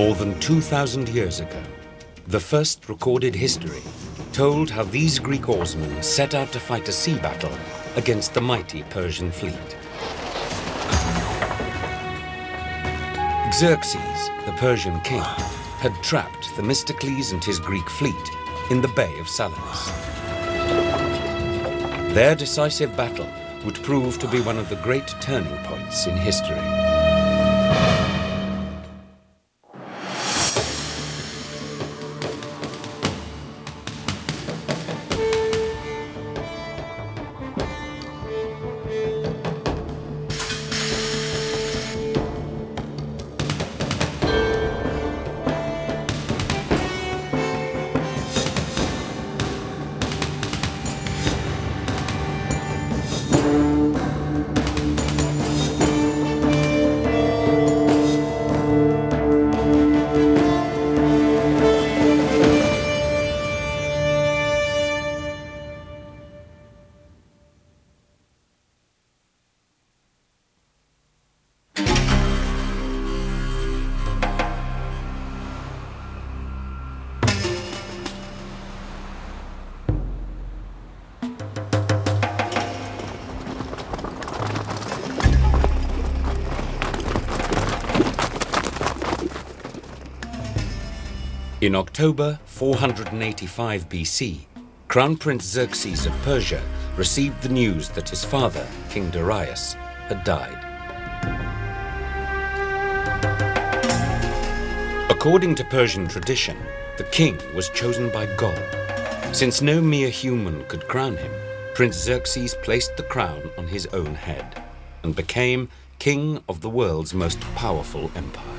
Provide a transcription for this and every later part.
More than 2,000 years ago, the first recorded history told how these Greek oarsmen set out to fight a sea battle against the mighty Persian fleet. Xerxes, the Persian king, had trapped Themistocles and his Greek fleet in the Bay of Salamis. Their decisive battle would prove to be one of the great turning points in history. In October 485 BC, Crown Prince Xerxes of Persia received the news that his father, King Darius, had died. According to Persian tradition, the king was chosen by God. Since no mere human could crown him, Prince Xerxes placed the crown on his own head and became king of the world's most powerful empire.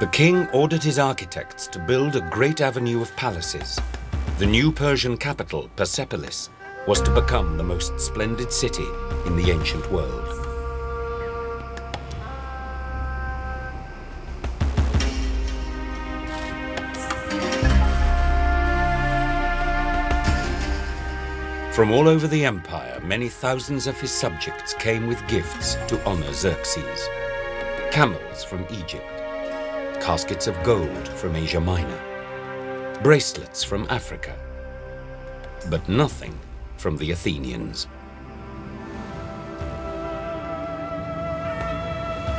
The king ordered his architects to build a great avenue of palaces. The new Persian capital, Persepolis, was to become the most splendid city in the ancient world. From all over the empire, many thousands of his subjects came with gifts to honor Xerxes. Camels from Egypt, caskets of gold from Asia Minor, bracelets from Africa, but nothing from the Athenians.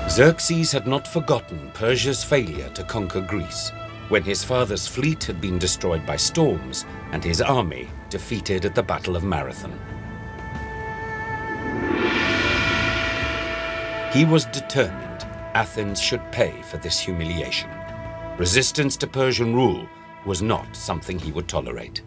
Xerxes had not forgotten Persia's failure to conquer Greece when his father's fleet had been destroyed by storms and his army defeated at the Battle of Marathon. He was determined Athens should pay for this humiliation. Resistance to Persian rule was not something he would tolerate.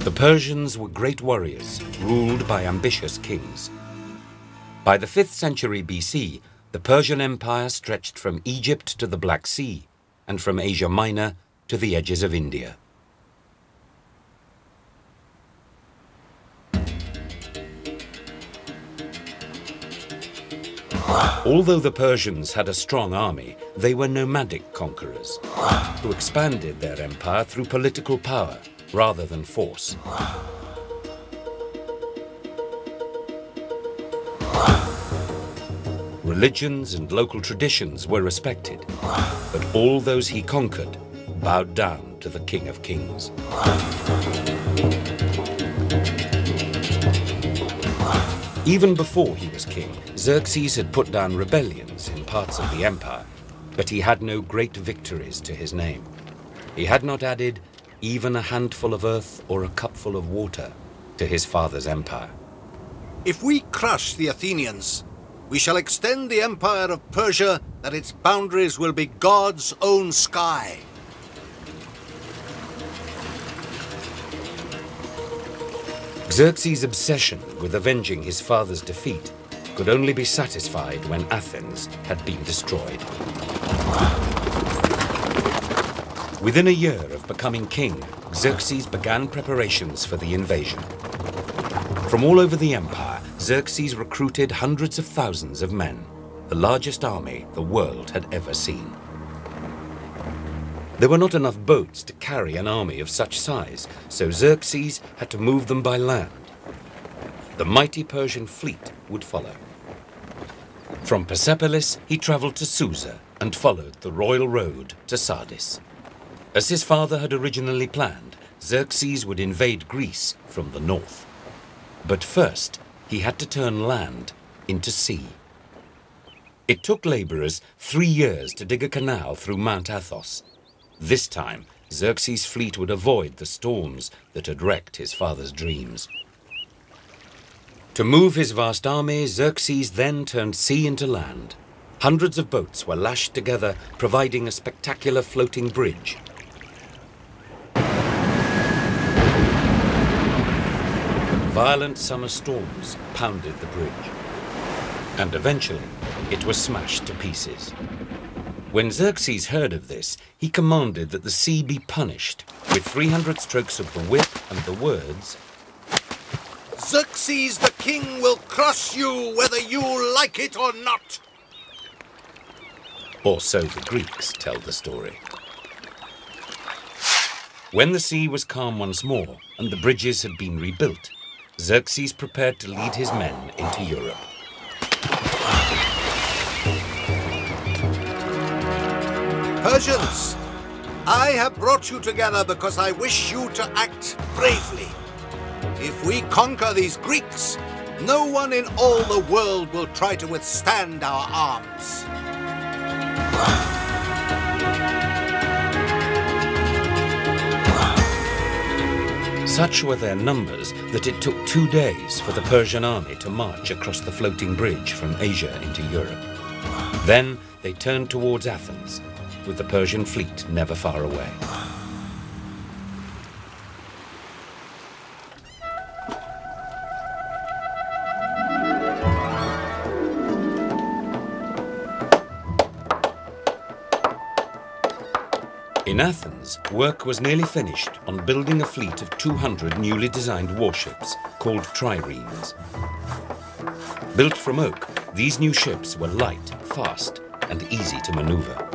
The Persians were great warriors, ruled by ambitious kings. By the 5th century BC, the Persian Empire stretched from Egypt to the Black Sea, and from Asia Minor to the edges of India. Although the Persians had a strong army, they were nomadic conquerors who expanded their empire through political power rather than force. Religions and local traditions were respected, but all those he conquered bowed down to the King of Kings. Even before he was king, Xerxes had put down rebellions in parts of the empire, but he had no great victories to his name. He had not added even a handful of earth or a cupful of water to his father's empire. If we crush the Athenians, we shall extend the empire of Persia that its boundaries will be God's own sky. Xerxes' obsession with avenging his father's defeat could only be satisfied when Athens had been destroyed. Within a year of becoming king, Xerxes began preparations for the invasion. From all over the empire, Xerxes recruited hundreds of thousands of men, the largest army the world had ever seen. There were not enough boats to carry an army of such size, so Xerxes had to move them by land. The mighty Persian fleet would follow. From Persepolis, he travelled to Susa and followed the royal road to Sardis. As his father had originally planned, Xerxes would invade Greece from the north. But first, he had to turn land into sea. It took labourers three years to dig a canal through Mount Athos. This time, Xerxes' fleet would avoid the storms that had wrecked his father's dreams. To move his vast army, Xerxes then turned sea into land. Hundreds of boats were lashed together, providing a spectacular floating bridge. Violent summer storms pounded the bridge and eventually it was smashed to pieces. When Xerxes heard of this, he commanded that the sea be punished with 300 strokes of the whip and the words, Xerxes the king will crush you whether you like it or not. Or so the Greeks tell the story. When the sea was calm once more and the bridges had been rebuilt, Xerxes prepared to lead his men into Europe. I have brought you together because I wish you to act bravely. If we conquer these Greeks, no one in all the world will try to withstand our arms. Such were their numbers that it took two days for the Persian army to march across the floating bridge from Asia into Europe. Then they turned towards Athens, with the Persian fleet never far away. In Athens, work was nearly finished on building a fleet of 200 newly designed warships called triremes. Built from oak, these new ships were light, fast, and easy to maneuver.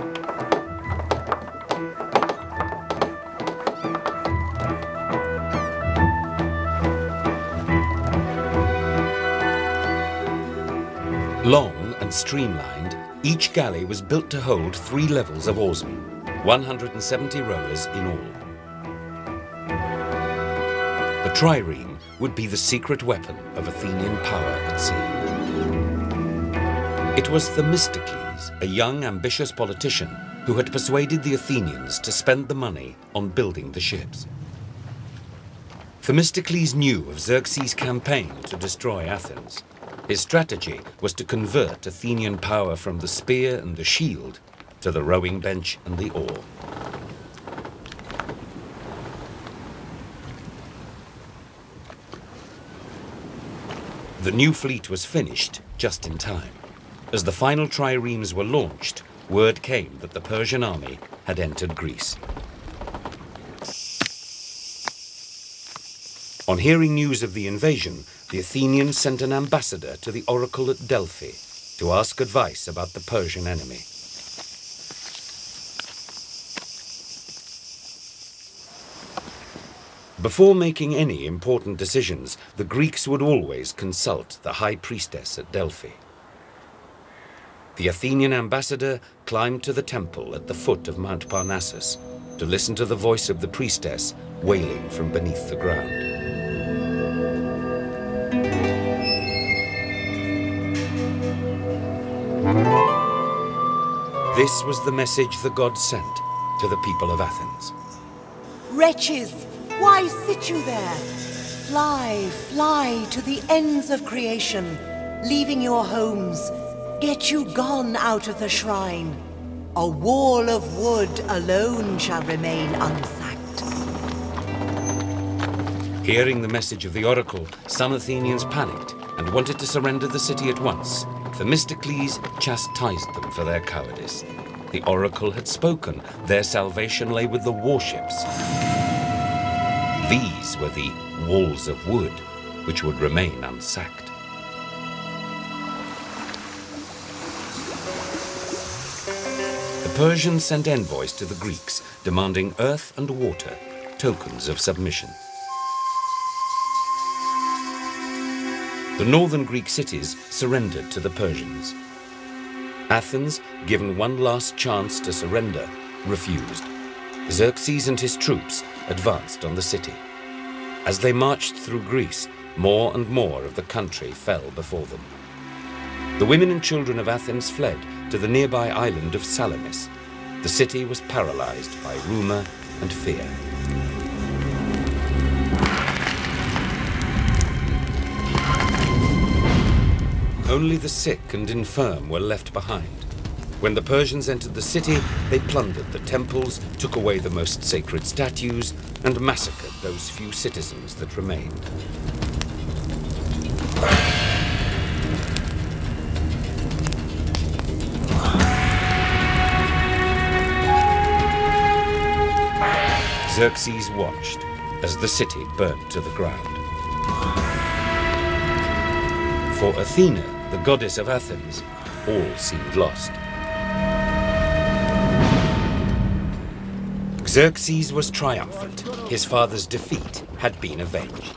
Streamlined, each galley was built to hold three levels of oarsmen. 170 rowers in all. The trireme would be the secret weapon of Athenian power at sea. It was Themistocles, a young, ambitious politician, who had persuaded the Athenians to spend the money on building the ships. Themistocles knew of Xerxes' campaign to destroy Athens. His strategy was to convert Athenian power from the spear and the shield to the rowing bench and the oar. The new fleet was finished just in time. As the final triremes were launched, word came that the Persian army had entered Greece. On hearing news of the invasion, the Athenians sent an ambassador to the oracle at Delphi to ask advice about the Persian enemy. Before making any important decisions, the Greeks would always consult the high priestess at Delphi. The Athenian ambassador climbed to the temple at the foot of Mount Parnassus to listen to the voice of the priestess wailing from beneath the ground. This was the message the gods sent to the people of Athens. Wretches, why sit you there? Fly, fly to the ends of creation, leaving your homes. Get you gone out of the shrine. A wall of wood alone shall remain unsacked. Hearing the message of the oracle, some Athenians panicked and wanted to surrender the city at once. Themistocles chastised them for their cowardice. The oracle had spoken. Their salvation lay with the warships. These were the walls of wood, which would remain unsacked. The Persians sent envoys to the Greeks demanding earth and water, tokens of submission. The northern Greek cities surrendered to the Persians. Athens, given one last chance to surrender, refused. Xerxes and his troops advanced on the city. As they marched through Greece, more and more of the country fell before them. The women and children of Athens fled to the nearby island of Salamis. The city was paralyzed by rumor and fear. Only the sick and infirm were left behind. When the Persians entered the city, they plundered the temples, took away the most sacred statues, and massacred those few citizens that remained. Xerxes watched as the city burnt to the ground. For Athena, the goddess of Athens, all seemed lost. Xerxes was triumphant. His father's defeat had been avenged.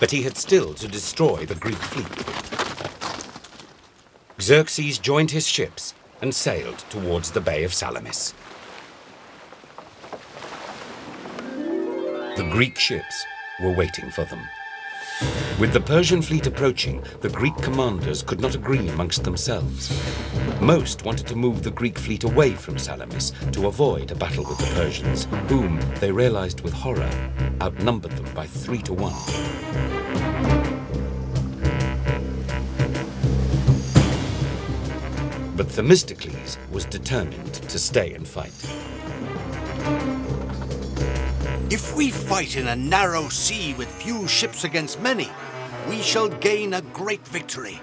But he had still to destroy the Greek fleet. Xerxes joined his ships and sailed towards the Bay of Salamis. The Greek ships were waiting for them. With the Persian fleet approaching, the Greek commanders could not agree amongst themselves. Most wanted to move the Greek fleet away from Salamis to avoid a battle with the Persians, whom, they realized with horror, outnumbered them by three to one. But Themistocles was determined to stay and fight. If we fight in a narrow sea with few ships against many, we shall gain a great victory.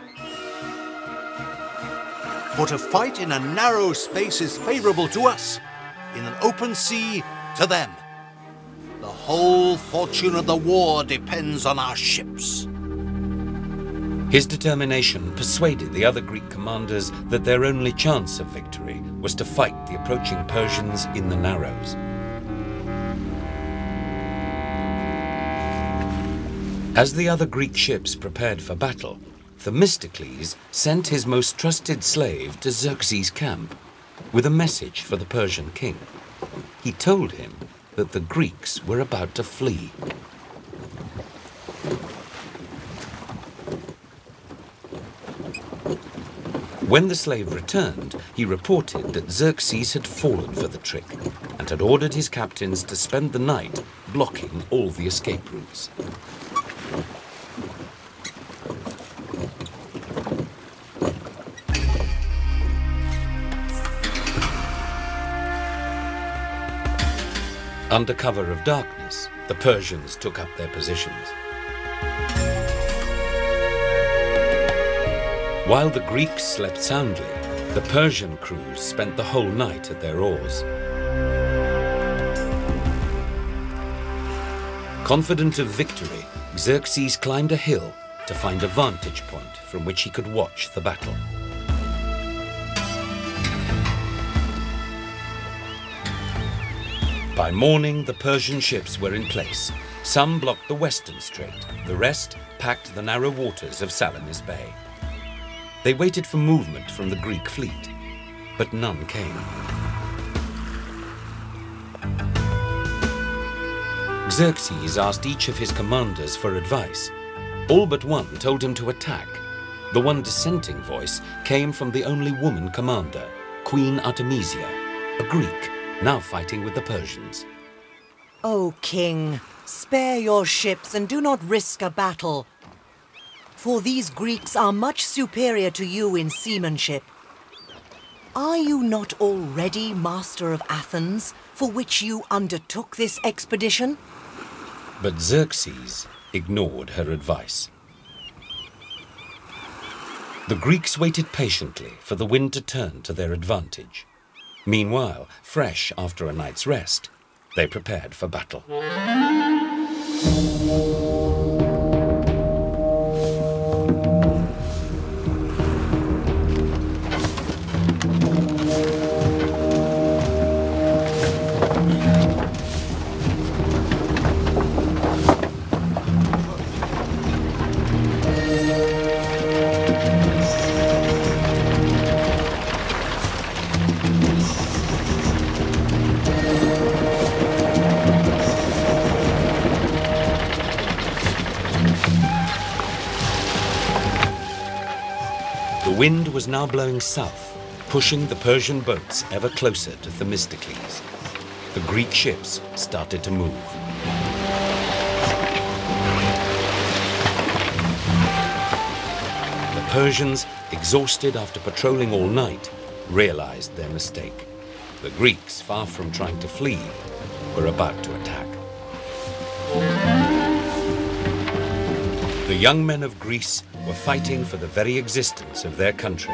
For to fight in a narrow space is favorable to us, in an open sea to them. The whole fortune of the war depends on our ships. His determination persuaded the other Greek commanders that their only chance of victory was to fight the approaching Persians in the Narrows. As the other Greek ships prepared for battle, Themistocles sent his most trusted slave to Xerxes' camp with a message for the Persian king. He told him that the Greeks were about to flee. When the slave returned, he reported that Xerxes had fallen for the trick and had ordered his captains to spend the night blocking all the escape routes. Under cover of darkness, the Persians took up their positions. While the Greeks slept soundly, the Persian crews spent the whole night at their oars. Confident of victory, Xerxes climbed a hill to find a vantage point from which he could watch the battle. By morning, the Persian ships were in place. Some blocked the western strait, the rest packed the narrow waters of Salamis Bay. They waited for movement from the Greek fleet, but none came. Xerxes asked each of his commanders for advice. All but one told him to attack. The one dissenting voice came from the only woman commander, Queen Artemisia, a Greek now fighting with the Persians. O king, spare your ships and do not risk a battle. For these Greeks are much superior to you in seamanship. Are you not already master of Athens, for which you undertook this expedition? But Xerxes ignored her advice. The Greeks waited patiently for the wind to turn to their advantage. Meanwhile, fresh after a night's rest, they prepared for battle. Was now blowing south, pushing the Persian boats ever closer to Themistocles. The Greek ships started to move. The Persians, exhausted after patrolling all night, realized their mistake. The Greeks, far from trying to flee, were about to attack. The young men of Greece were fighting for the very existence of their country.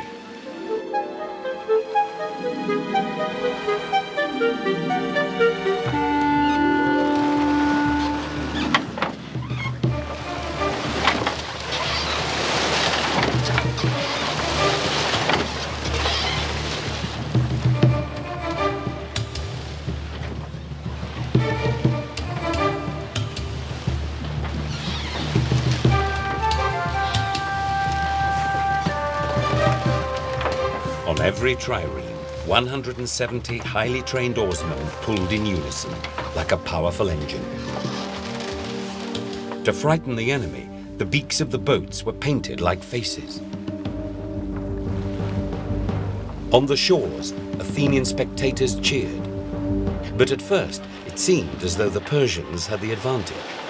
Trireme, 170 highly trained oarsmen pulled in unison, like a powerful engine. To frighten the enemy, the beaks of the boats were painted like faces. On the shores, Athenian spectators cheered. But at first, it seemed as though the Persians had the advantage.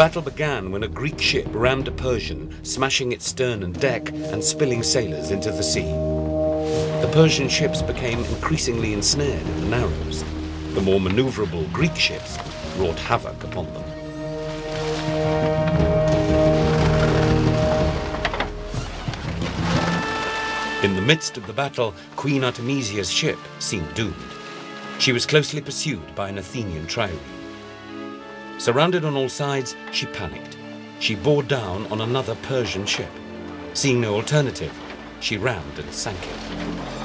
Battle began when a Greek ship rammed a Persian, smashing its stern and deck and spilling sailors into the sea. The Persian ships became increasingly ensnared in the narrows. The more maneuverable Greek ships wrought havoc upon them. In the midst of the battle, Queen Artemisia's ship seemed doomed. She was closely pursued by an Athenian trireme. Surrounded on all sides, she panicked. She bore down on another Persian ship. Seeing no alternative, she rammed and sank it.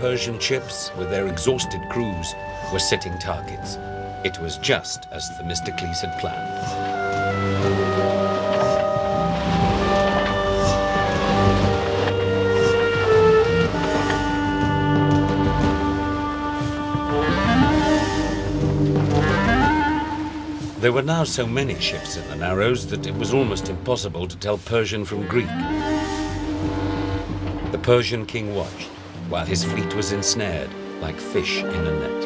Persian ships, with their exhausted crews, were setting targets. It was just as Themistocles had planned. There were now so many ships in the Narrows that it was almost impossible to tell Persian from Greek. The Persian king watched, while his fleet was ensnared like fish in a net.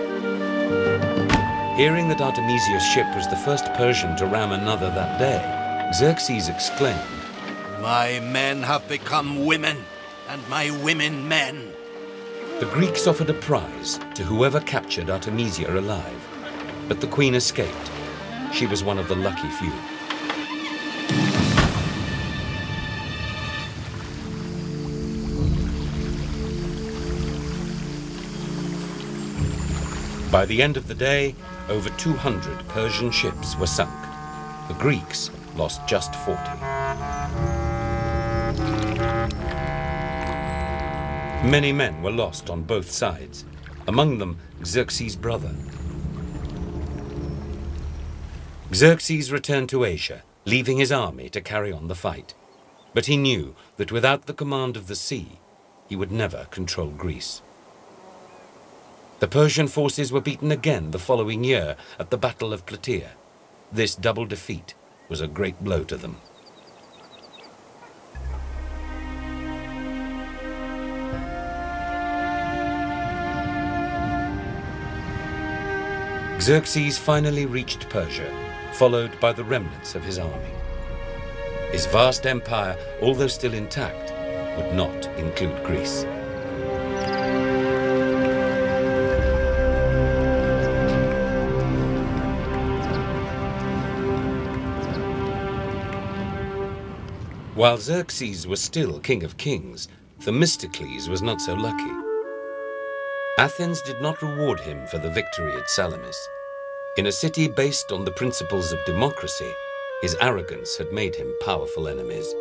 Hearing that Artemisia's ship was the first Persian to ram another that day, Xerxes exclaimed, My men have become women, and my women men. The Greeks offered a prize to whoever captured Artemisia alive, but the queen escaped. She was one of the lucky few. By the end of the day, over 200 Persian ships were sunk. The Greeks lost just 40. Many men were lost on both sides, among them Xerxes' brother. Xerxes returned to Asia, leaving his army to carry on the fight. But he knew that without the command of the sea, he would never control Greece. The Persian forces were beaten again the following year at the Battle of Plataea. This double defeat was a great blow to them. Xerxes finally reached Persia, followed by the remnants of his army. His vast empire, although still intact, would not include Greece. While Xerxes was still king of kings, Themistocles was not so lucky. Athens did not reward him for the victory at Salamis. In a city based on the principles of democracy, His arrogance had made him powerful enemies.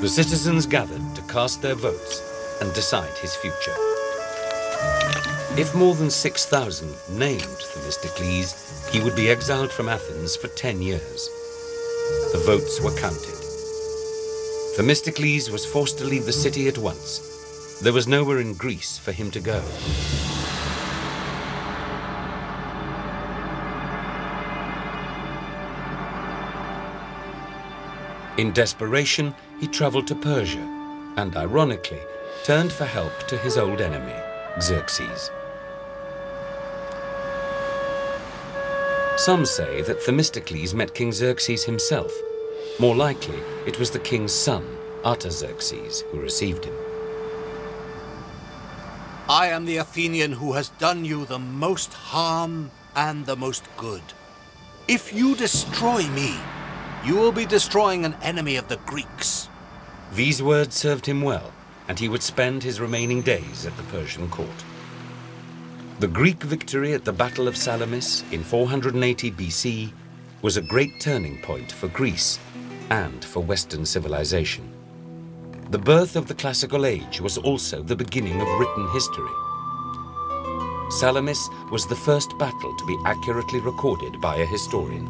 The citizens gathered to cast their votes and decide his future. If more than 6,000 named Themistocles, he would be exiled from Athens for 10 years. The votes were counted. Themistocles was forced to leave the city at once. There was nowhere in Greece for him to go. In desperation, he traveled to Persia and, ironically, turned for help to his old enemy, Xerxes. Some say that Themistocles met King Xerxes himself. More likely, it was the king's son, Artaxerxes, who received him. I am the Athenian who has done you the most harm and the most good. If you destroy me, you will be destroying an enemy of the Greeks. These words served him well, and he would spend his remaining days at the Persian court. The Greek victory at the Battle of Salamis in 480 BC was a great turning point for Greece and for Western civilization. The birth of the classical age was also the beginning of written history. Salamis was the first battle to be accurately recorded by a historian.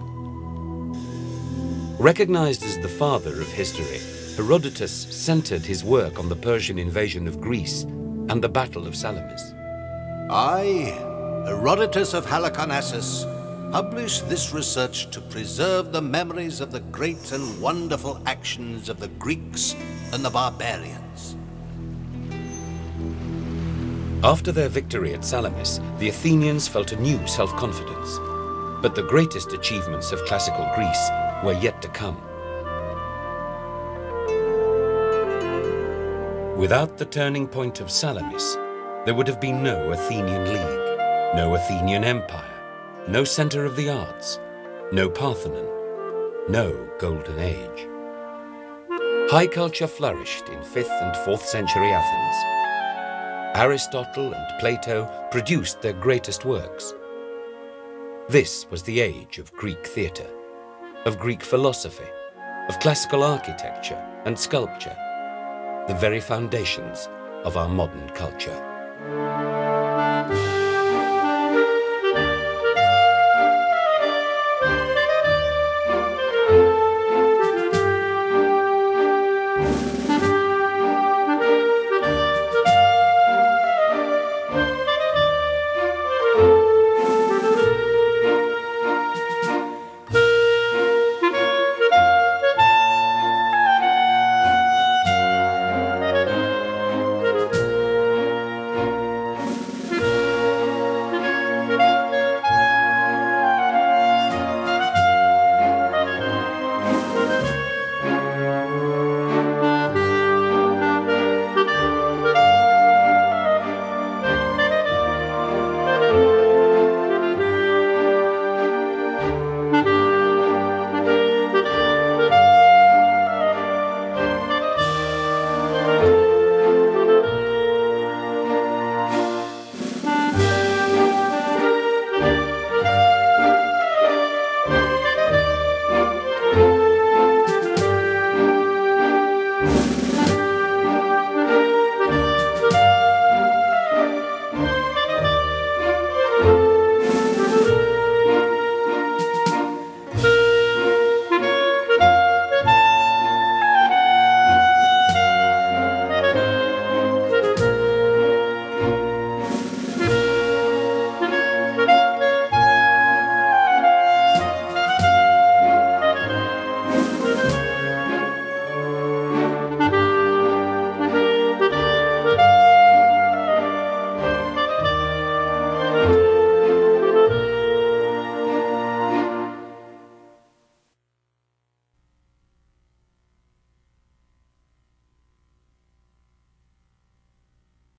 Recognized as the father of history, Herodotus centered his work on the Persian invasion of Greece and the Battle of Salamis. I, Herodotus of Halicarnassus, publish this research to preserve the memories of the great and wonderful actions of the Greeks and the barbarians. After their victory at Salamis, the Athenians felt a new self-confidence. But the greatest achievements of classical Greece were yet to come. Without the turning point of Salamis, there would have been no Athenian League, no Athenian Empire, no center of the arts, no Parthenon, no Golden Age. High culture flourished in 5th and 4th century Athens. Aristotle and Plato produced their greatest works. This was the age of Greek theatre of Greek philosophy, of classical architecture and sculpture, the very foundations of our modern culture. Thank you.